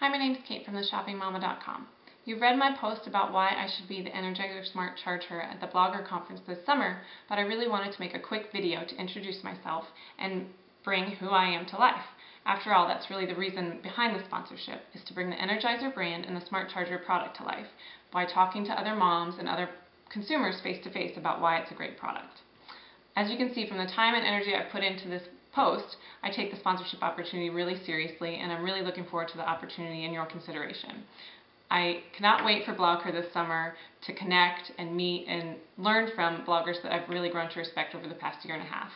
Hi, my name is Kate from theshoppingmama.com. You've read my post about why I should be the Energizer Smart ChargHer at the BlogHer Conference this summer, but I really wanted to make a quick video to introduce myself and bring who I am to life. After all, that's really the reason behind the sponsorship, is to bring the Energizer brand and the Smart Charger product to life by talking to other moms and other consumers face to face about why it's a great product. As you can see from the time and energy I've put into this post, I take the sponsorship opportunity really seriously and I'm really looking forward to the opportunity and your consideration. I cannot wait for BlogHer this summer to connect and meet and learn from bloggers that I've really grown to respect over the past year and a half.